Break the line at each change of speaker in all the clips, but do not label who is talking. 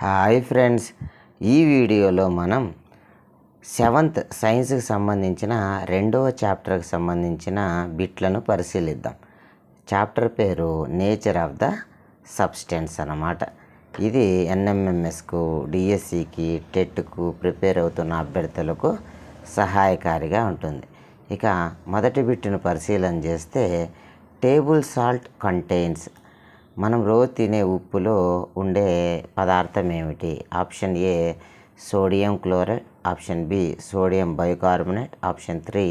Hi friends. ఈ వీడియోలో మనం సెవెంత్ సైన్స్కి సంబంధించిన రెండవ చాప్టర్కి సంబంధించిన బిట్లను పరిశీలిద్దాం. చాప్టర్ పేరు నేచర్ ఆఫ్ ద సబ్స్టెన్స్ అన్నమాట. ఇది ఎన్ఎంఎంఎస్కు డిఎస్సికి టెట్కు ప్రిపేర్ అవుతున్న అభ్యర్థులకు సహాయకారిగా ఉంటుంది. ఇక మొదటి బిట్టును పరిశీలన చేస్తే టేబుల్ సాల్ట్ కంటైన్స్ మనం రోజు తినే ఉప్పులో ఉండే పదార్థం ఏమిటి option A sodium chloride option B sodium bicarbonate option three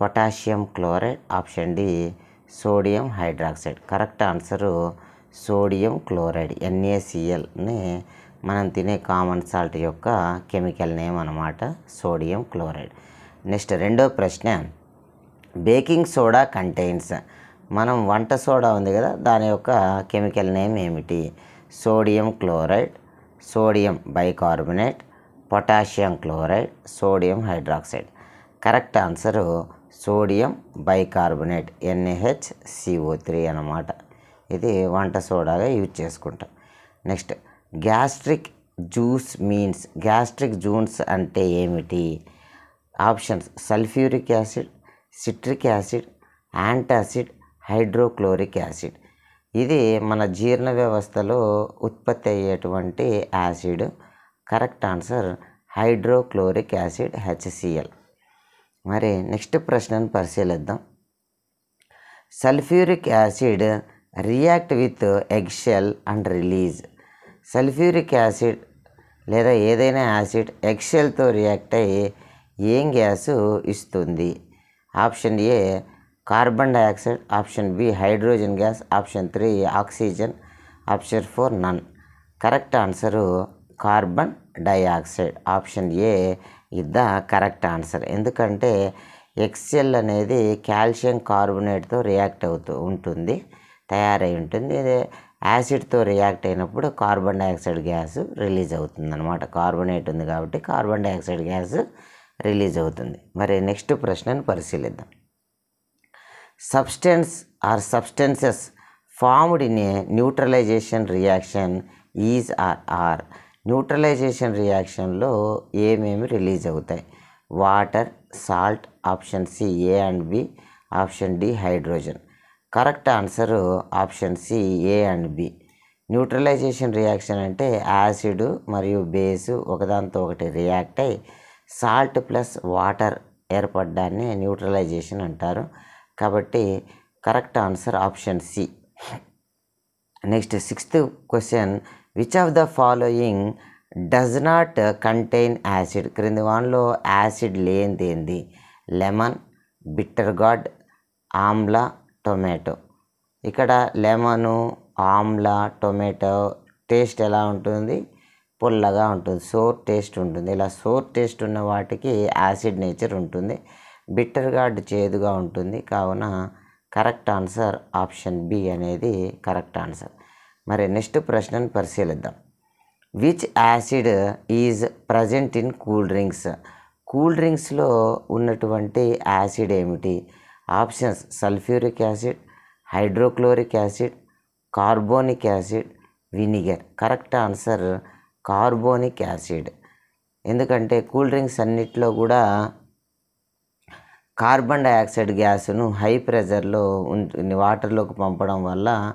potassium chloride option D sodium hydroxide. Correct answer sodium chloride ఎన్ఏసిఎల్ని మనం తినే కామన్ సాల్ట్ యొక్క కెమికల్ నేమ్ అనమాట సోడియం క్లోరైడ్. నెక్స్ట్ రెండో ప్రశ్న బేకింగ్ సోడా కంటైన్స్ మనం వంట సోడా ఉంది కదా దాని యొక్క కెమికల్ నేమ్ ఏమిటి? Sodium chloride sodium bicarbonate potassium chloride sodium hydroxide. Correct answer sodium bicarbonate NAH CO three అనమాట ఇది వంట సోడాగా యూజ్ చేసుకుంటాం. Next gastric juice means gastric జూన్స్ అంటే ఏమిటి? Options sulphuric acid citric acid antacid hydrochloric acid. ఇది మన జీర్ణ వ్యవస్థలో ఉత్పత్తి అయ్యేటువంటి acid. Correct answer hydrochloric acid HCL మరి నెక్స్ట్ ప్రశ్నను పరిశీలిద్దాం. Sulphuric acid react with eggshell and release. Sulphuric acid లేదా ఏదైనా యాసిడ్ ఎగ్షెల్తో రియాక్ట్ అయ్యి ఏం గ్యాసు ఇస్తుంది? Option A carbon dioxide option B hydrogen gas option three oxygen option four none. Correct answer carbon dioxide. Option A is the correct answer. ఎందుకంటే eggshell అనేది calcium కార్బొనేట్తో react అవుతూ ఉంటుంది తయారై ఉంటుంది. ఇది యాసిడ్తో రియాక్ట్ అయినప్పుడు కార్బన్ డైఆక్సైడ్ గ్యాస్ రిలీజ్ అవుతుంది అనమాట ఉంది కాబట్టి కార్బన్ డైఆక్సైడ్ గ్యాస్ రిలీజ్ అవుతుంది. మరి నెక్స్ట్ ప్రశ్నను పరిశీలిద్దాం. Substance or substances formed in a neutralisation reaction is or are neutralisation రియాక్షన్లో ఏమేమి రిలీజ్ అవుతాయి? Water salt option C A and B option D hydrogen correct answer option C A and B neutralisation reaction అంటే acid మరియు base ఒకదాంతో ఒకటి react అయ్యి salt plus water ఏర్పడ్డాన్ని neutralisation అంటారు. కాబట్టి correct answer option C. Next sixth question which of the following does not contain acid క్రింది వాన్లో acid లేనిదేంది lemon bitter gourd amla tomato. ఇక్కడ లెమను ఆమ్లా టొమాటో టేస్ట్ ఎలా ఉంటుంది? పుల్లగా ఉంటుంది సోర్ టేస్ట్ ఉంటుంది. ఇలా సోర్ టేస్ట్ ఉన్న వాటికి యాసిడ్ నేచర్ ఉంటుంది. బిట్టర్ గార్డ్ చేదుగా ఉంటుంది. కావున కరెక్ట్ ఆన్సర్ ఆప్షన్ బి అనేది కరెక్ట్ ఆన్సర్. మరి నెక్స్ట్ ప్రశ్నను పరిశీలిద్దాం. Which acid is present in cool drinks? Cool డ్రింక్స్లో ఉన్నటువంటి యాసిడ్ ఏమిటి? Options sulphuric acid hydrochloric acid carbonic acid vinegar. Correct answer carbonic acid. ఎందుకంటే కూల్ డ్రింక్స్ అన్నిట్లో కూడా కార్బన్ డైఆక్సైడ్ గ్యాస్ను హై ప్రెజర్లో వాటర్లోకి పంపడం వల్ల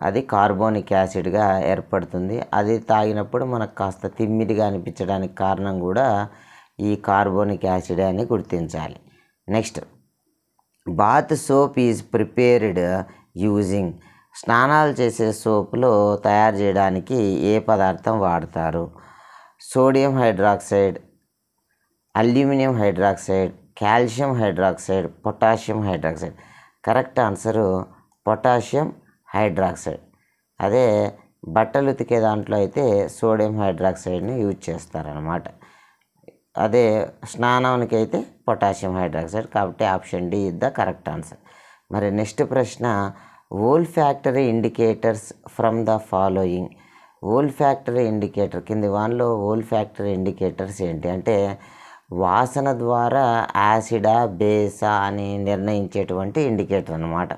అది కార్బోనిక్ యాసిడ్గా ఏర్పడుతుంది. అది తాగినప్పుడు మనకు కాస్త తిమ్మిడిగా అనిపించడానికి కారణం కూడా ఈ కార్బోనిక్ యాసిడ్ అని గుర్తించాలి. Next bath soap is prepared using. స్నానాలు చేసే సోప్లో తయారు చేయడానికి ఏ పదార్థం వాడతారు? Sodium hydroxide aluminium hydroxide calcium hydroxide potassium hydroxide. Correct answer potassium hydroxide. అదే బట్టలు ఉతికే దాంట్లో అయితే సోడియం హైడ్రాక్సైడ్ని యూజ్ చేస్తారనమాట అదే స్నానానికి అయితే పొటాషియం హైడ్రాక్సైడ్ కాబట్టి option D is the correct answer. మరి నెక్స్ట్ ప్రశ్న olfactory indicators from the following. Olfactory indicator కింది వాన్లో ఓల్ ఫ్యాక్టరీ ఇండికేటర్స్ ఏంటి? అంటే వాసన ద్వారా యాసిడా బేసా అని నిర్ణయించేటువంటి ఇండికేటర్ అనమాట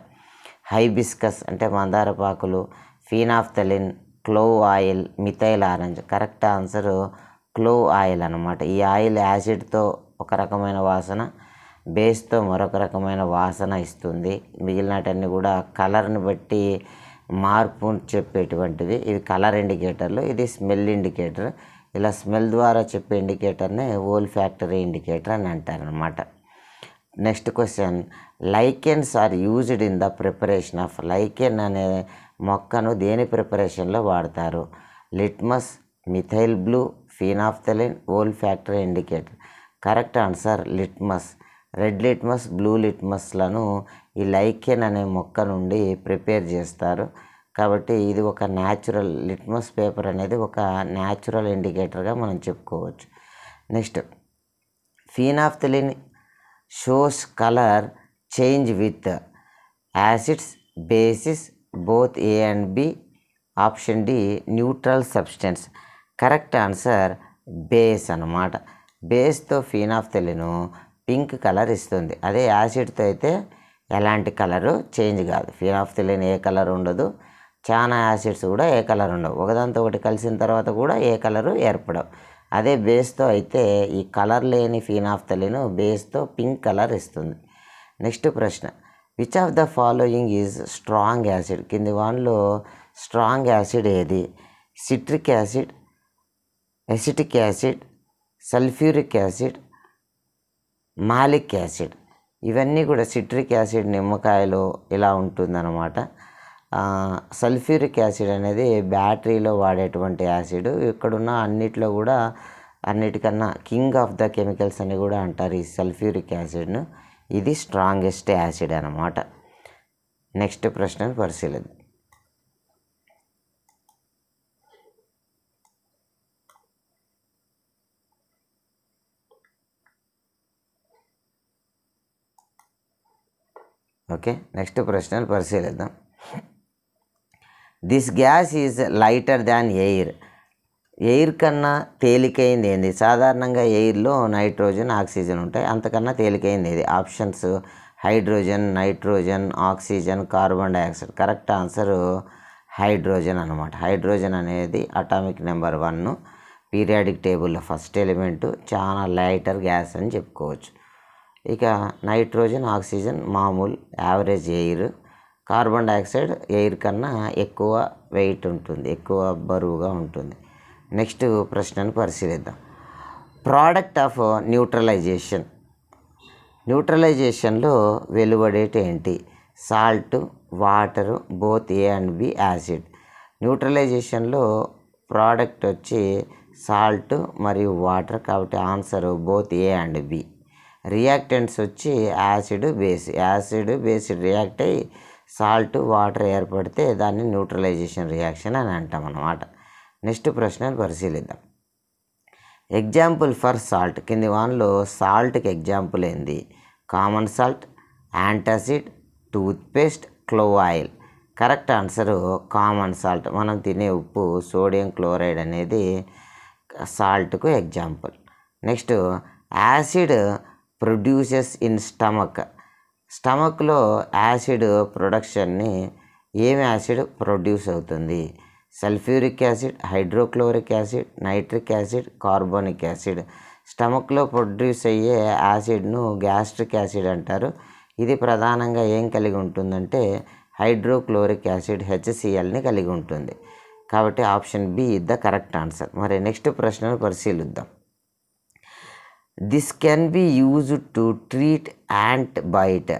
హైబిస్కస్ అంటే మందార పాకులు phenolphthalein clove oil methyl orange. Correct answer clove oil అనమాట ఈ ఆయిల్ యాసిడ్తో ఒక రకమైన వాసన బేస్తో మరొక రకమైన వాసన ఇస్తుంది. మిగిలినటన్నీ కూడా కలర్ని బట్టి మార్పు చెప్పేటువంటిది. ఇది కలర్ ఇండికేటర్లు ఇది స్మెల్ ఇండికేటర్. ఇలా స్మెల్ ద్వారా చెప్పే ఇండికేటర్ని ఓల్ ఫ్యాక్టరీ ఇండికేటర్ అని అంటారనమాట next question lichens are used in the preparation of lichen అనే మొక్కను దేని ప్రిపరేషన్లో వాడతారు? Litmus methyl blue phenolphthalein olfactory indicator. Correct answer litmus. Red litmus blue లిట్మస్లను ఈ లైకెన్ అనే మొక్క నుండి ప్రిపేర్ చేస్తారు. కాబట్టి ఇది ఒక న్యాచురల్ లిట్మస్ పేపర్ అనేది ఒక న్యాచురల్ ఇండికేటర్గా మనం చెప్పుకోవచ్చు. Next phenolphthalein shows colour change with acids bases both A and B option D neutral substance correct answer base అన్నమాట. బేస్తో ఫీనాఫ్థలిన్ పింక్ కలర్ ఇస్తుంది. అదే యాసిడ్తో అయితే ఎలాంటి కలరు చేంజ్ కాదు. ఫీనాఫ్థలిన్ ఏ కలర్ ఉండదు. చాలా యాసిడ్స్ కూడా ఏ కలర్ ఉండవు. ఒకదాంతో ఒకటి కలిసిన తర్వాత కూడా ఏ కలరు ఏర్పడవు. అదే బేస్తో అయితే ఈ కలర్ లేని ఫీనాఫ్థలిన్ బేస్తో పింక్ కలర్ ఇస్తుంది. నెక్స్ట్ ప్రశ్న. Which of the following is strong acid? కింది వాన్లో స్ట్రాంగ్ యాసిడ్ ఏది? Citric acid acetic acid sulphuric acid malic acid. ఇవన్నీ కూడా సిట్రిక్ యాసిడ్ నిమ్మకాయలు ఇలా ఉంటుందన్నమాట. సల్ఫ్యూరిక్ యాసిడ్ అనేది బ్యాటరీలో వాడేటువంటి యాసిడ్. ఇక్కడున్న అన్నిట్లో కూడా అన్నిటికన్నా కింగ్ ఆఫ్ ద కెమికల్స్ అని కూడా అంటారు ఈ సల్ఫ్యూరిక్ యాసిడ్ను. ఇది స్ట్రాంగెస్ట్ యాసిడ్ అన్నమాట. నెక్స్ట్ ప్రశ్న పరిశీలిద్దాం. ఓకే నెక్స్ట్ ప్రశ్నలు పరిశీలిద్దాం. This gas is lighter than air air కన్నా తేలికైంది ఏంది? సాధారణంగా ఎయిర్లో నైట్రోజన్ ఆక్సిజన్ ఉంటాయి. అంతకన్నా తేలికైంది ఏది? Options hydrogen nitrogen oxygen carbon dioxide correct answer hydrogen అనమాట హైడ్రోజన్ అనేది అటామిక్ నెంబర్ వన్ పీరియాడిక్ టేబుల్లో ఫస్ట్ ఎలిమెంట్ చాలా లైటర్ గ్యాస్ అని చెప్పుకోవచ్చు. ఇక నైట్రోజన్ ఆక్సిజన్ మామూలు average air carbon dioxide air కన్నా ఎక్కువ వెయిట్ ఉంటుంది ఎక్కువ బరువుగా ఉంటుంది. నెక్స్ట్ ప్రశ్నను పరిశీలిద్దాం. Product of neutralisation. న్యూట్రలైజేషన్లో వెలువడేటి ఏంటి? Salt water both A and B acid. న్యూట్రలైజేషన్లో product వచ్చి సాల్ట్ మరియు వాటర్ కాబట్టి answer both A and B. Reactants వచ్చి acid base acid base react అయ్యి సాల్ట్ వాటర్ ఏర్పడితే దాన్ని న్యూట్రలైజేషన్ రియాక్షన్ అని అంటాం అన్నమాట. నెక్స్ట్ ప్రశ్న పరిశీలిద్దాం. ఎగ్జాంపుల్ ఫర్ సాల్ట్ కింది వాన్లో సాల్ట్కి ఎగ్జాంపుల్ ఏంది? Common salt antacid toothpaste clove oil correct answer common salt మనం తినే ఉప్పు సోడియం క్లోరైడ్ అనేది సాల్ట్కు example next acid produces in stomach స్టమక్లో acid ప్రొడక్షన్ని ఏమి యాసిడ్? ప్రొడ్యూస్ అవుతుంది. Sulphuric acid hydrochloric acid nitric acid carbonic acid. స్టమక్లో produce అయ్యే యాసిడ్ను గ్యాస్ట్రిక్ యాసిడ్ అంటారు. ఇది ప్రధానంగా ఏం కలిగి ఉంటుందంటే హైడ్రోక్లోరిక్ యాసిడ్ హెచ్సిఎల్ని కలిగి ఉంటుంది. కాబట్టి option B is the correct answer. మరి నెక్స్ట్ ప్రశ్నను పరిశీలిద్దాం. This can be use to treat ant bite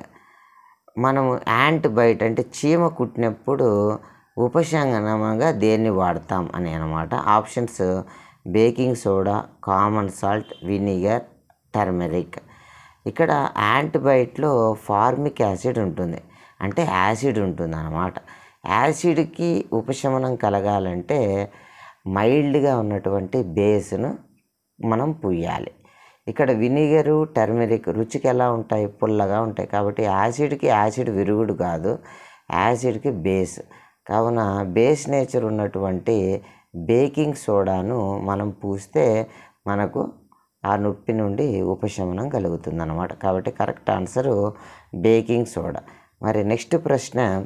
మనం యాంట్ బైట్ అంటే చీమ కుట్టినప్పుడు ఉపశమనంగా దేన్ని వాడతాం అని అనమాట options baking soda common salt vinegar turmeric ఇక్కడ యాంటీబయాటిక్లో ఫార్మిక్ యాసిడ్ ఉంటుంది. అంటే యాసిడ్ ఉంటుంది అన్నమాట యాసిడ్కి ఉపశమనం కలగాలంటే మైల్డ్గా ఉన్నటువంటి బేస్ను మనం పుయ్యాలి. ఇక్కడ వినిగరు టర్మరిక్ రుచికి ఎలా ఉంటాయి? పుల్లగా ఉంటాయి. కాబట్టి యాసిడ్కి యాసిడ్ విరుగుడు కాదు. యాసిడ్కి బేస్. కావున బేస్ నేచర్ ఉన్నటువంటి బేకింగ్ సోడాను మనం పూస్తే మనకు ఆ నొప్పి నుండి ఉపశమనం కలుగుతుంది అనమాట కాబట్టి కరెక్ట్ ఆన్సరు బేకింగ్ సోడా. మరి నెక్స్ట్ ప్రశ్న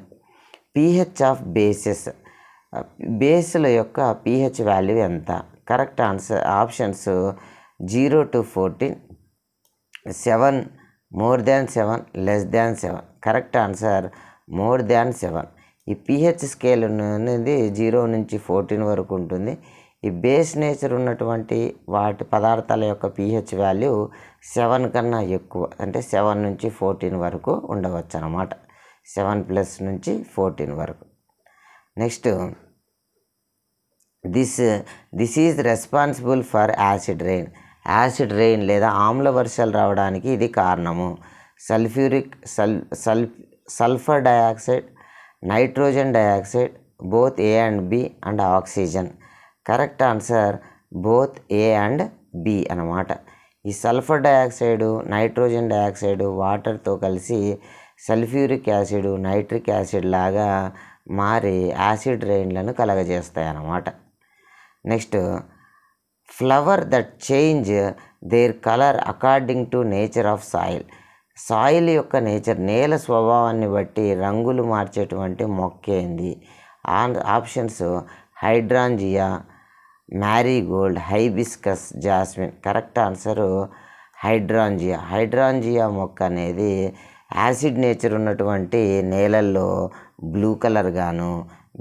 పీహెచ్ ఆఫ్ బేసెస్. బేస్ల యొక్క పిహెచ్ వాల్యూ ఎంత? Correct answer options zero to fourteen seven more than seven less than seven. Correct answer more than seven. ఈ పిహెచ్ స్కేల్ అనేది జీరో నుంచి fourteen వరకు ఉంటుంది. ఈ బేస్ నేచర్ ఉన్నటువంటి వాటి పదార్థాల యొక్క పిహెచ్ వాల్యూ సెవెన్ కన్నా ఎక్కువ అంటే సెవెన్ నుంచి ఫోర్టీన్ వరకు ఉండవచ్చు అన్నమాట సెవెన్ ప్లస్ నుంచి ఫోర్టీన్ వరకు. Next this this is responsible for acid rain. Acid rain లేదా ఆమ్ల వర్షాలు రావడానికి ఇది కారణము. సల్ఫ్యూరిక్ సల్ సల్ sulphur dioxide nitrogen dioxide both A and B and oxygen. Correct answer both A and B అన్నమాట. ఈ సల్ఫర్ డయాక్సైడు నైట్రోజన్ డయాక్సైడ్ వాటర్తో కలిసి సల్ఫ్యూరిక్ యాసిడ్ నైట్రిక్ యాసిడ్ లాగా మారి యాసిడ్ రెయిన్లను కలగజేస్తాయి అన్నమాట next flower that change their colour according to nature of soil soil యొక్క నేచర్ నేల స్వభావాన్ని బట్టి రంగులు మార్చేటువంటి మొక్కైంది options hydrangea marigold hibiscus jasmine. Correct answer hydrangea. Hydrangea మొక్క అనేది యాసిడ్ నేచర్ ఉన్నటువంటి నేలల్లో బ్లూ కలర్ గాను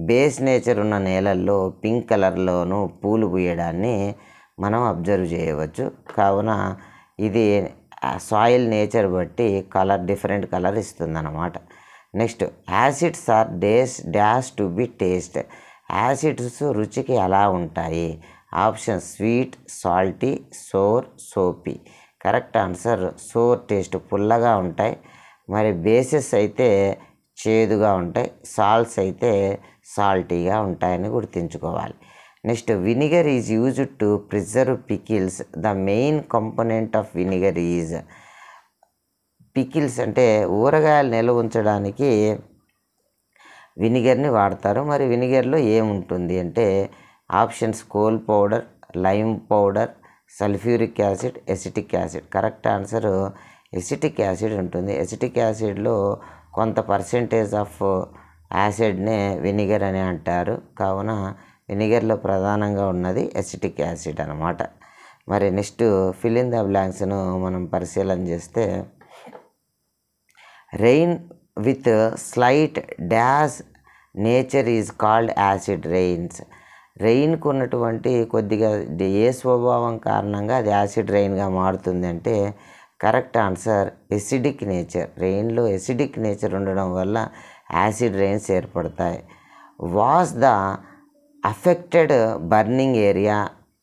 బేస్ నేచర్ ఉన్న నేలల్లో పింక్ కలర్లోను పూలు పూయడాన్ని మనం అబ్జర్వ్ చేయవచ్చు. కావున ఇది సాయిల్ నేచర్ బట్టి colour different colour ఇస్తుందన్నమాట. Next acids are days dash to be taste acids రుచికి ఎలా ఉంటాయి? Option sweet salty sour soapy correct answer sour taste పుల్లగా ఉంటాయి. మరి బేసెస్ అయితే చేదుగా ఉంటాయి. సాల్ట్స్ అయితే సాల్టీగా ఉంటాయని గుర్తుంచుకోవాలి. Next vinegar is used to preserve pickles. The main component of vinegar is pickles అంటే ఊరగాయలు నిల్వ ఉంచడానికి వినిగర్ని వాడతారు. మరి వినిగర్లో ఏముంటుంది అంటే options coal powder lime powder sulphuric acid acetic acid. Correct answer acetic acid ఉంటుంది. ఎసిటిక్ యాసిడ్లో కొంత పర్సెంటేజ్ ఆఫ్ యాసిడ్నే వినిగర్ అని అంటారు. కావున వినిగర్లో ప్రధానంగా ఉన్నది ఎసిటిక్ యాసిడ్ అనమాట మరి నెక్స్ట్ ఫిలిన్ ద బ్లాంక్స్ను మనం పరిశీలన చేస్తే rain with slight dash nature is called acid rains. రెయిన్కు ఉన్నటువంటి కొద్దిగా ఏ స్వభావం కారణంగా అది యాసిడ్ రెయిన్గా మారుతుంది అంటే కరెక్ట్ ఆన్సర్ ఎసిడిక్ నేచర్. రెయిన్లో ఎసిడిక్ నేచర్ ఉండడం వల్ల యాసిడ్ రెయిన్స్ ఏర్పడతాయి. Was the affected burning area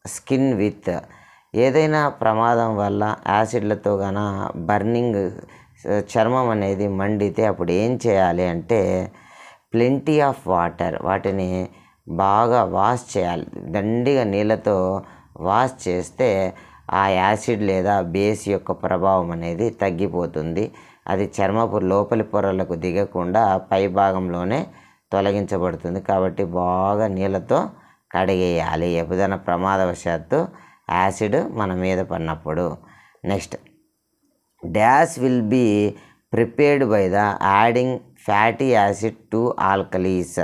skin with ఏదైనా ప్రమాదం వల్ల యాసిడ్లతో గన బర్నింగ్ చర్మం అనేది మండితే అప్పుడు ఏం చేయాలి అంటే ప్లెంటీ ఆఫ్ వాటర్ వాటిని బాగా వాష్ చేయాలి. దండిగా నీళ్ళతో వాష్ చేస్తే ఆ యాసిడ్ లేదా బేస్ యొక్క ప్రభావం అనేది తగ్గిపోతుంది. అది చర్మపు లోపలి పొరలకు దిగకుండా పై భాగంలోనే తొలగించబడుతుంది. కాబట్టి బాగా నీళ్ళతో కడిగేయాలి. ఎప్పుడైనా ప్రమాదవశాత్తు యాసిడ్ మన మీద పడినప్పుడు. Next dash will be prepared by the adding fatty acid to alkalis.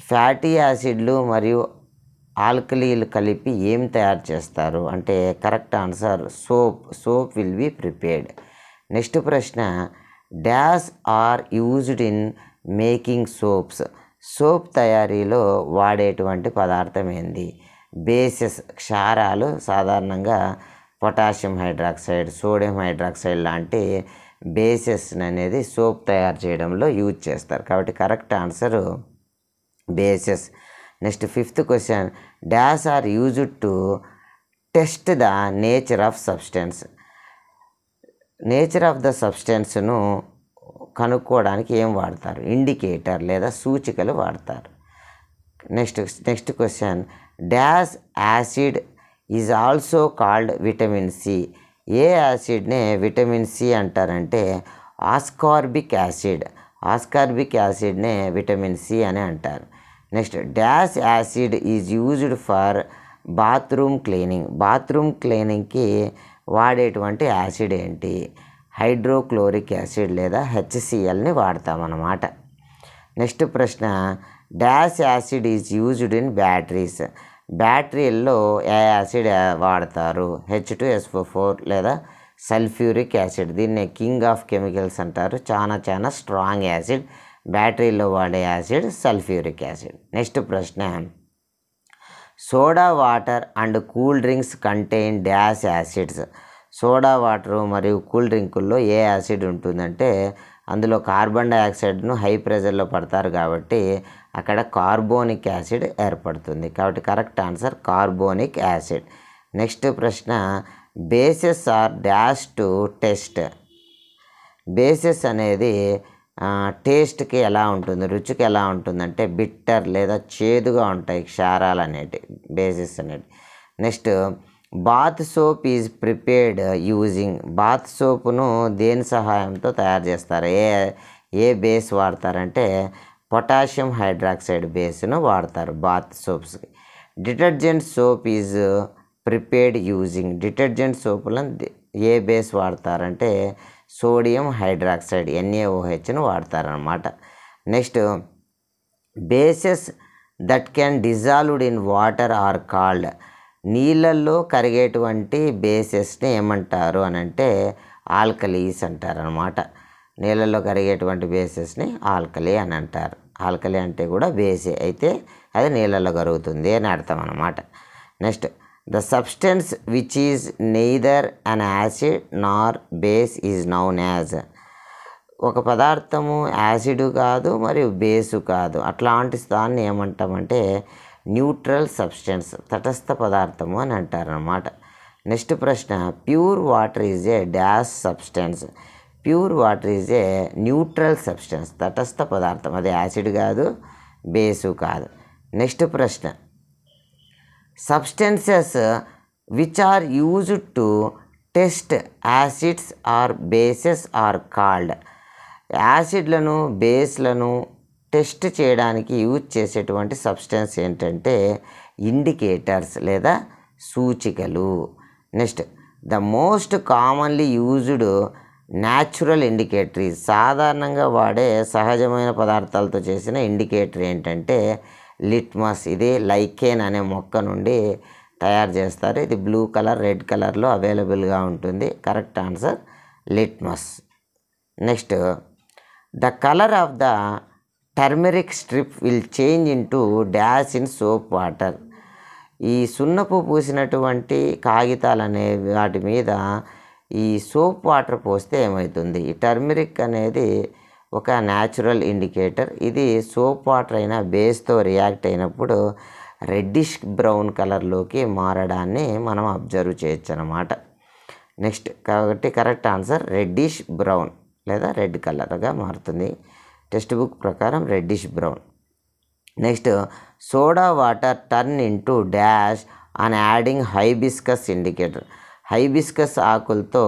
Fatty యాసిడ్లు మరియు ఆల్కలీలు కలిపి ఏం తయారు చేస్తారు? అంటే correct answer soap. Soap will be prepared. Next ప్రశ్న dash are used in making soaps. Soap తయారీలో వాడేటువంటి పదార్థం ఏంది? బేసెస్ క్షారాలు సాధారణంగా పొటాషియం హైడ్రాక్సైడ్ సోడియం హైడ్రాక్సైడ్ లాంటి బేసెస్ అనేది సోప్ తయారు చేయడంలో యూజ్ చేస్తారు. కాబట్టి correct answer bases. Next fifth question. Dash are used to test the nature of substance. Nature of the సబ్స్టెన్స్ను కనుక్కోవడానికి ఏం వాడతారు? ఇండికేటర్ లేదా సూచికలు వాడతారు. Next next question. Dash acid is also called vitamin C. ఏ యాసిడ్నే విటమిన్ సి అంటారంటే ascorbic acid. Ascorbic యాసిడ్నే vitamin C అని అంటారు. Next dash acid is used for bathroom cleaning. Bathroom క్లీనింగ్కి వాడేటువంటి యాసిడ్ ఏంటి? హైడ్రోక్లోరిక్ యాసిడ్ లేదా హెచ్సిఎల్ని వాడతామన్నమాట. నెక్స్ట్ ప్రశ్న dash acid is used in batteries. బ్యాటరీల్లో ఏ యాసిడ్ వాడతారు? హెచ్ టు ఎస్ ఫోర్ లేదా సల్ఫ్యూరిక్ యాసిడ్. దీన్ని కింగ్ ఆఫ్ కెమికల్స్ అంటారు. చాలా చాలా స్ట్రాంగ్ యాసిడ్. బ్యాటరీలో వాడే యాసిడ్ సల్ఫ్యూరిక్ యాసిడ్. నెక్స్ట్ ప్రశ్న soda water and cool drinks contain dash acids. Soda water మరియు కూల్ డ్రింకుల్లో ఏ యాసిడ్ ఉంటుందంటే అందులో కార్బన్ డైఆక్సైడ్ను హై ప్రెజర్లో పడతారు కాబట్టి అక్కడ కార్బోనిక్ యాసిడ్ ఏర్పడుతుంది. కాబట్టి correct answer carbonic acid. Next ప్రశ్న bases are dash to test. Bases అనేది టేస్ట్కి ఎలా ఉంటుంది రుచికి ఎలా ఉంటుందంటే బిట్టర్ లేదా చేదుగా ఉంటాయి క్షారాలు అనేటి బేసిస్ అనేటి. Next bath soap is prepared using. Bath సోపును దేని సహాయంతో తయారు చేస్తారు? ఏ ఏ బేస్ వాడతారంటే పొటాషియం హైడ్రాక్సైడ్ బేస్ను వాడతారు bath సోప్స్కి detergent soap is prepared using. Detergent సోపులను ఏ బేస్ వాడతారంటే సోడియం హైడ్రాక్సైడ్ ఎన్ఏఓహెచ్ను వాడతారనమాట next bases that can dissolved in water are called. నీళ్ళల్లో కరిగేటువంటి బేసెస్ని ఏమంటారు అని అంటే ఆల్కలీస్ అంటారు అనమాట నీళ్ళల్లో కరిగేటువంటి బేసెస్ని ఆల్కలీ అని అంటారు. ఆల్కలీ అంటే కూడా బేసే. అయితే అది నీళ్ళల్లో కరుగుతుంది అని అర్థం అనమాట next the substance which is neither an acid nor base is known as. ఒక పదార్థము యాసిడ్ కాదు మరియు బేసు కాదు. అట్లాంటి దాన్ని ఏమంటామంటే న్యూట్రల్ సబ్స్టెన్స్ తటస్థ పదార్థము అని అంటారనమాట నెక్స్ట్ ప్రశ్న pure water is a dash substance. Pure water is a neutral substance తటస్థ పదార్థం. అది యాసిడ్ కాదు బేసు కాదు. నెక్స్ట్ ప్రశ్న substances which are used to test acids or bases are called యాసిడ్లను బేస్లను టెస్ట్ చేయడానికి యూజ్ చేసేటువంటి సబ్స్టెన్స్ ఏంటంటే ఇండికేటర్స్ లేదా సూచికలు. Next the most commonly used natural indicator. సాధారణంగా వాడే సహజమైన పదార్థాలతో చేసిన ఇండికేటర్ ఏంటంటే లిట్మస్. ఇది లైకేన్ అనే మొక్క నుండి తయారు చేస్తారు. ఇది బ్లూ కలర్ రెడ్ కలర్లో అవైలబుల్గా ఉంటుంది. Correct answer litmus. Next the colour of the turmeric strip will change into dash in soap water. ఈ సున్నపు పూసినటువంటి కాగితాలు అనే వాటి మీద ఈ సోప్ వాటర్ పోస్తే ఏమవుతుంది ఈ టర్మరిక్ అనేది ఒక న్యాచురల్ ఇండికేటర్. ఇది సోప్ వాటర్ అయినా బేస్తో రియాక్ట్ అయినప్పుడు రెడ్డిష్ బ్రౌన్ కలర్లోకి మారడాన్ని మనం అబ్జర్వ్ చేయొచ్చు అనమాట నెక్స్ట్ కాబట్టి కరెక్ట్ ఆన్సర్ రెడ్డిష్ బ్రౌన్ లేదా రెడ్ కలర్గా మారుతుంది. టెక్స్ట్ బుక్ ప్రకారం reddish brown. Next soda water turn into dash and adding hibiscus indicator. Hibiscus ఆకులతో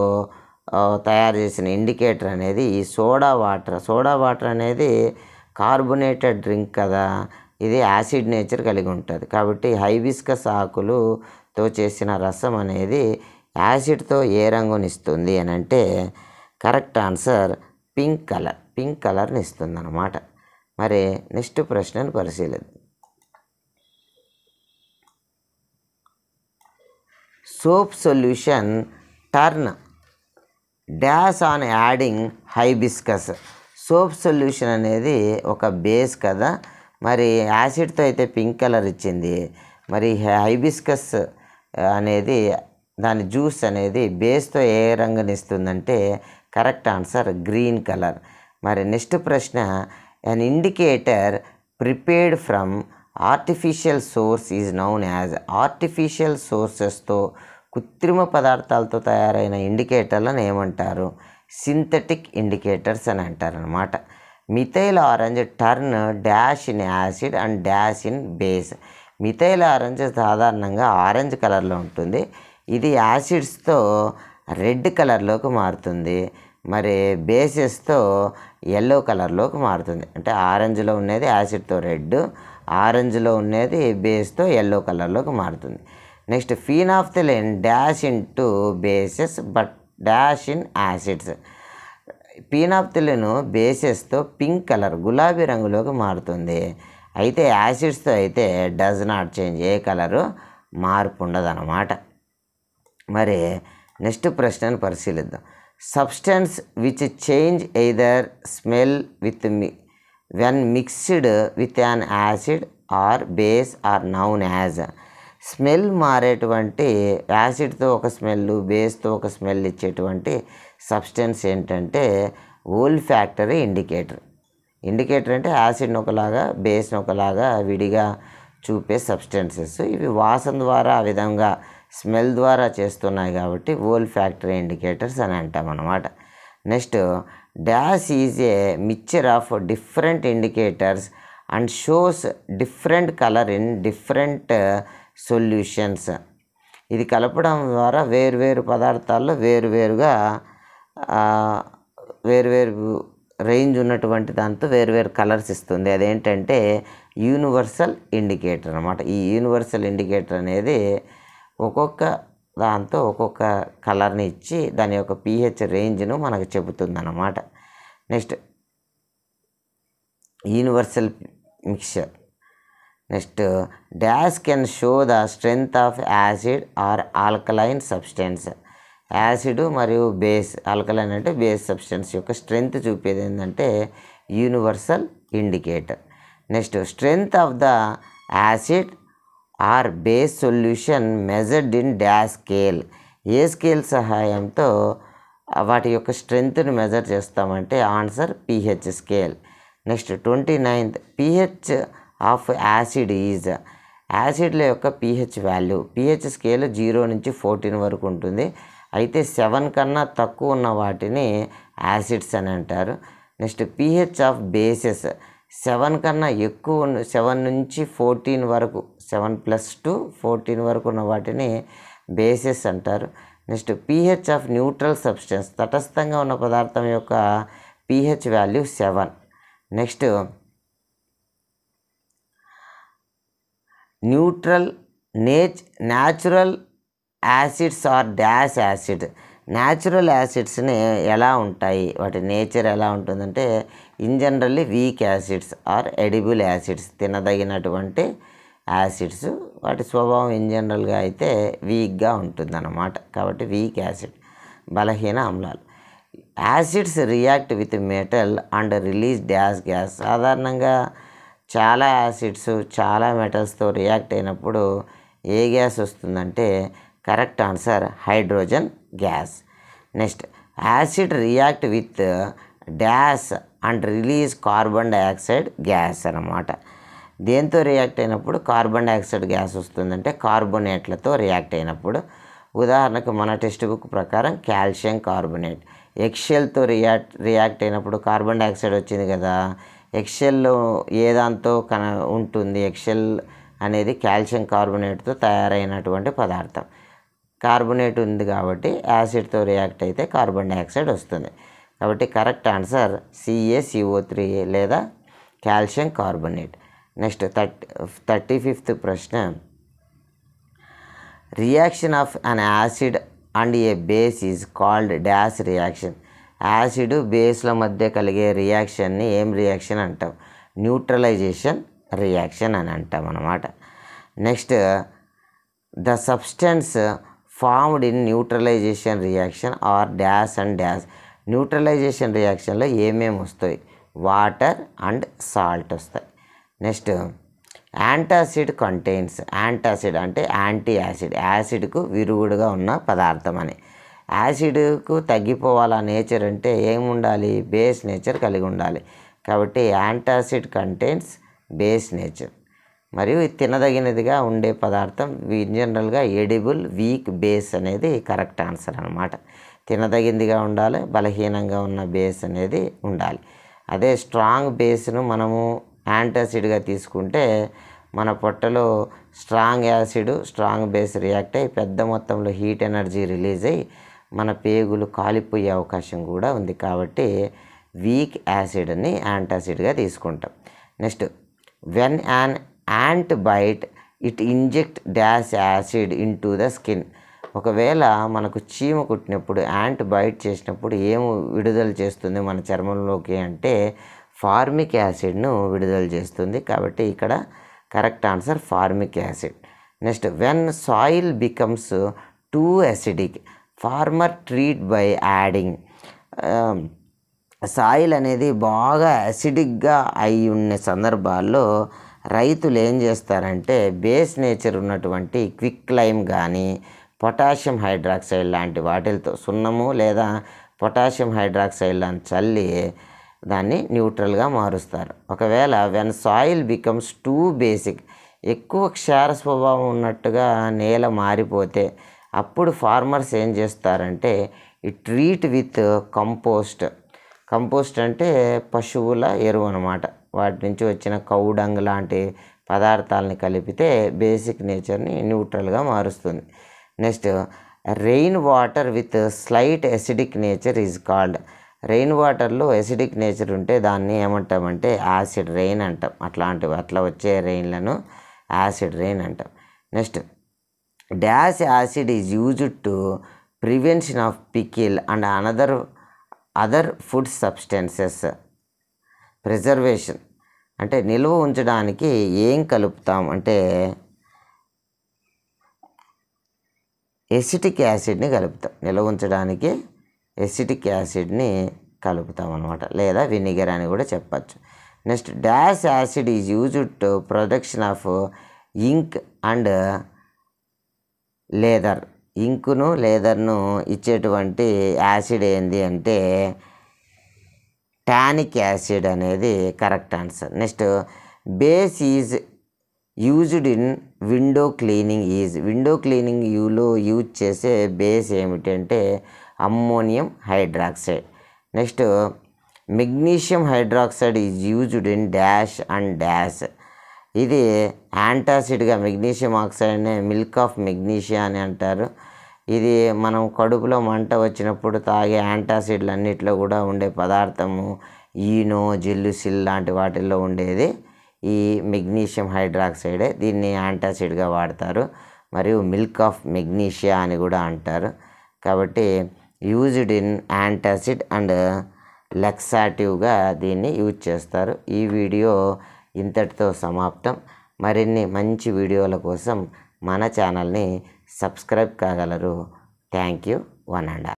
తయారు చేసిన ఇండికేటర్ అనేది ఈ సోడా వాటర్. సోడా వాటర్ అనేది కార్బొనేటెడ్ డ్రింక్ కదా ఇది యాసిడ్ నేచర్ కలిగి ఉంటుంది. కాబట్టి హైబిస్కస్ ఆకులుతో చేసిన రసం అనేది యాసిడ్తో ఏ రంగునిస్తుంది అని అంటే correct answer pink colour. Pink కలర్ని ఇస్తుంది అనమాట మరి నెక్స్ట్ ప్రశ్నను పరిశీలిద్దాం. Soap solution turn. Dash on adding hibiscus. Soap solution అనేది ఒక బేస్ కదా. మరి యాసిడ్తో అయితే పింక్ కలర్ ఇచ్చింది. మరి హైబిస్కస్ అనేది దాని జ్యూస్ అనేది బేస్తో ఏ రంగుని ఇస్తుందంటే కరెక్ట్ ఆన్సర్ గ్రీన్ కలర్. మరి నెక్స్ట్ ప్రశ్న an indicator prepared from artificial source is known as artificial సోర్సెస్తో కృత్రిమ పదార్థాలతో తయారైన ఇండికేటర్లను ఏమంటారు? సింథటిక్ ఇండికేటర్స్ అని అంటారు అనమాట methyl orange turn dash in acid and dash in base methyl orange సాధారణంగా ఆరెంజ్ కలర్లో ఉంటుంది. ఇది యాసిడ్స్తో రెడ్ కలర్లోకి మారుతుంది. మరి బేసెస్తో ఎల్లో కలర్లోకి మారుతుంది. అంటే ఆరెంజ్లో ఉన్నది యాసిడ్తో రెడ్ ఆరెంజ్లో ఉండేది బేస్తో ఎల్లో కలర్లోకి మారుతుంది. Next phenolphthalein dash in to bases but dash in acids పీనాప్తిలను బేసెస్తో పింక్ కలర్ గులాబీ రంగులోకి మారుతుంది. అయితే యాసిడ్స్తో అయితే డజ్ నాట్ చేంజ్ ఏ కలరు మార్పు ఉండదన్నమాట. మరి నెక్స్ట్ ప్రశ్నను పరిశీలిద్దాం. Substance which change either smell with me when mixed with an acid or base are known as smell మారేటువంటి యాసిడ్తో ఒక స్మెల్ బేస్తో ఒక స్మెల్ ఇచ్చేటువంటి సబ్స్టెన్స్ ఏంటంటే ఓల్ ఫ్యాక్టరీ ఇండికేటర్ ఇండికేటర్ అంటే యాసిడ్ని ఒకలాగా బేస్ని ఒకలాగా విడిగా చూపే సబ్స్టెన్సెస్ ఇవి వాసన ద్వారా ఆ విధంగా స్మెల్ ద్వారా చేస్తున్నాయి కాబట్టి ఓల్ ఫ్యాక్టరీ ఇండికేటర్స్ అని అంటాం అన్నమాట. Next dash is a mixture of different indicators and shows different colour in different solutions. ఇది కలపడం ద్వారా వేరువేరు పదార్థాల్లో వేరువేరుగా వేరువేరు రేంజ్ ఉన్నటువంటి దాంతో వేరువేరు కలర్స్ ఇస్తుంది. అదేంటంటే యూనివర్సల్ ఇండికేటర్ అనమాట ఈ యూనివర్సల్ ఇండికేటర్ అనేది ఒక్కొక్క దాంతో ఒక్కొక్క కలర్ని ఇచ్చి దాని యొక్క పిహెచ్ రేంజ్ను మనకు చెబుతుంది అన్నమాట next universal mixture next dash can show the strength of acid or alkaline substance. Acid మరియు బేస్ ఆల్కలైన్ అంటే బేస్ సబ్స్టెన్స్ యొక్క స్ట్రెంగ్త్ చూపేది ఏంటంటే universal indicator. Next strength of the acid or base solution measured in dash scale. A scale సహాయంతో వాటి యొక్క స్ట్రెంగ్త్ని measure చేస్తామంటే answer pH scale. Next twenty ninth pH of acid is. యాసిడ్ల యొక్క pH value. PH scale zero నుంచి fourteen వరకు ఉంటుంది. అయితే సెవెన్ కన్నా తక్కువ ఉన్న వాటిని యాసిడ్స్ అని అంటారు. Next pH of bases. Seven కన్నా ఎక్కువ సెవెన్ నుంచి ఫోర్టీన్ వరకు సెవెన్ ప్లస్ టు ఫోర్టీన్ వరకు ఉన్న వాటిని బేసెస్ అంటారు. Next pH of neutral substance తటస్థంగా ఉన్న పదార్థం యొక్క pH value seven. Next neutral నేచ్ natural acids are dash acid. Natural యాసిడ్స్ని ఎలా ఉంటాయి? వాటి నేచర్ ఎలా ఉంటుందంటే in generally weak acids are edible acids తినదగినటువంటి acids వాటి స్వభావం ఇన్ జనరల్గా అయితే వీక్గా ఉంటుందన్నమాట. కాబట్టి వీక్ యాసిడ్ బలహీన అమ్లాలు. Acids react with metal and release dash gas సాధారణంగా చాలా యాసిడ్స్ చాలా మెటల్స్తో రియాక్ట్ అయినప్పుడు ఏ గ్యాస్ వస్తుందంటే correct answer hydrogen gas next acid react with dash and release carbon dioxide gas అన్నమాట. దేంతో రియాక్ట్ అయినప్పుడు కార్బన్ డైఆక్సైడ్ గ్యాస్ వస్తుందంటే కార్బోనేట్లతో రియాక్ట్ అయినప్పుడు. ఉదాహరణకు మన టెక్స్ట్ బుక్ ప్రకారం కాల్షియం కార్బొనేట్. ఎక్సెల్తో రియాక్ట్ రియాక్ట్ అయినప్పుడు కార్బన్ డైఆక్సైడ్ వచ్చింది కదా. ఎక్సెల్లో ఏ దాంతో కన ఉంటుంది? ఎక్సెల్ అనేది కాల్షియం కార్బోనేట్తో తయారైనటువంటి పదార్థం. కార్బోనేట్ ఉంది కాబట్టి యాసిడ్తో రియాక్ట్ అయితే కార్బన్ డైఆక్సైడ్ వస్తుంది. కాబట్టి correct answer C A C O three లేదా calcium carbonate. Next thirty thirty fifth ప్రశ్న. Reaction of an acid and a base is called dash reaction. Acid బేస్ల మధ్య కలిగే రియాక్షన్ని ఏం రియాక్షన్ అంటాం? న్యూట్రలైజేషన్ రియాక్షన్ అని అంటాం అన్నమాట. Next the substance formed in neutralisation reaction are dash and dash neutralisation రియాక్షన్లో ఏమేమి వస్తాయి? వాటర్ అండ్ సాల్ట్ వస్తాయి. నెక్స్ట్ యాంటాసిడ్ కంటైన్స్ యాంటాసిడ్ అంటే యాంటీ యాసిడ్ యాసిడ్కు విరుగుడుగా ఉన్న పదార్థం అని. యాసిడ్కు తగ్గిపోవాల? నేచర్ అంటే ఏముండాలి? బేస్ నేచర్ కలిగి ఉండాలి. కాబట్టి యాంటాసిడ్ కంటైన్స్ బేస్ నేచర్. మరియు తినదగినదిగా ఉండే పదార్థం ఇన్ జనరల్గా ఎడిబుల్ వీక్ బేస్ అనేది కరెక్ట్ ఆన్సర్ అనమాట తినదగిందిగా ఉండాలి బలహీనంగా ఉన్న బేస్ అనేది ఉండాలి. అదే స్ట్రాంగ్ బేస్ను మనము యాంటాసిడ్గా తీసుకుంటే మన పొట్టలో strong acid strong base react అయ్యి పెద్ద మొత్తంలో హీట్ ఎనర్జీ రిలీజ్ అయ్యి మన పేగులు కాలిపోయే అవకాశం కూడా ఉంది కాబట్టి వీక్ యాసిడ్ని యాంటాసిడ్గా తీసుకుంటాం. Next when an ant bite it inject dash acid into the skin ఒకవేళ మనకు చీమ కుట్టినప్పుడు యాంట్ బైట్ చేసినప్పుడు ఏమి విడుదల చేస్తుంది మన చర్మంలోకి అంటే ఫార్మిక్ యాసిడ్ను విడుదల చేస్తుంది. కాబట్టి ఇక్కడ correct answer formic acid. Next when soil becomes too acidic farmer treat by adding. Soil అనేది బాగా యాసిడిక్గా అయి ఉన్న సందర్భాల్లో రైతులు ఏం చేస్తారంటే బేస్ నేచర్ ఉన్నటువంటి క్విక్ లైమ్ కానీ పొటాషియం హైడ్రాక్సైడ్ లాంటి వాటిలతో సున్నము లేదా పొటాషియం హైడ్రాక్సైడ్ లాంటి చల్లి దాన్ని న్యూట్రల్గా మారుస్తారు. ఒకవేళ when soil becomes too basic ఎక్కువ క్షార స్వభావం ఉన్నట్టుగా నేల మారిపోతే అప్పుడు ఫార్మర్స్ ఏం చేస్తారంటే ఈ ట్రీట్ విత్ కంపోస్ట్ కంపోస్ట్ అంటే పశువుల ఎరువు అనమాట వాటి నుంచి వచ్చిన కౌడంగ్ లాంటి పదార్థాలని కలిపితే బేసిక్ నేచర్ని న్యూట్రల్గా మారుస్తుంది. Next rain water with slight acidic nature is called rain వాటర్లో ఎసిడిక్ నేచర్ ఉంటే దాన్ని ఏమంటామంటే యాసిడ్ రెయిన్ అంటాం. అట్లాంటివి అట్లా వచ్చే రెయిన్లను యాసిడ్ రెయిన్ అంటాం. Next dash acid is used to prevention of pickle and another other food substances preservation అంటే నిల్వ ఉంచడానికి ఏం కలుపుతాం? అంటే ఎసిటిక్ యాసిడ్ని కలుపుతాం. నిల్వ ఉంచడానికి ఎసిటిక్ యాసిడ్ని కలుపుతాం అనమాట లేదా వినిగర్ అని కూడా చెప్పచ్చు. Next dash acid is used to production of ink and leather. ఇంకును లేదర్ను ఇచ్చేటువంటి యాసిడ్ ఏంది అంటే టానిక్ యాసిడ్ అనేది correct answer. Next base is used in window cleaning is. Window cleaning యూలో use చేసే బేస్ ఏమిటంటే ammonium hydroxide. Next magnesium hydroxide is used in dash and dash ఇది యాంటాసిడ్గా magnesium ఆక్సైడ్ని మిల్క్ ఆఫ్ మెగ్నీషియా అని అంటారు. ఇది మనం కడుపులో మంట వచ్చినప్పుడు తాగే యాంటాసిడ్లు అన్నిట్లో కూడా ఉండే పదార్థము ఈనో జిల్లుసిల్ లాంటి వాటిల్లో ఉండేది. ఈ మెగ్నీషియం హైడ్రాక్సైడే దీన్ని యాంటాసిడ్గా వాడతారు మరియు మిల్క్ ఆఫ్ మెగ్నీషియా అని కూడా అంటారు. కాబట్టి యూజ్డ్ ఇన్ యాంటాసిడ్ అండ్ లెక్సాటివ్గా దీన్ని యూజ్ చేస్తారు. ఈ వీడియో ఇంతటితో సమాప్తం. మరిన్ని మంచి వీడియోల కోసం మన ఛానల్ని subscribe కాగలరు. Thank you. One and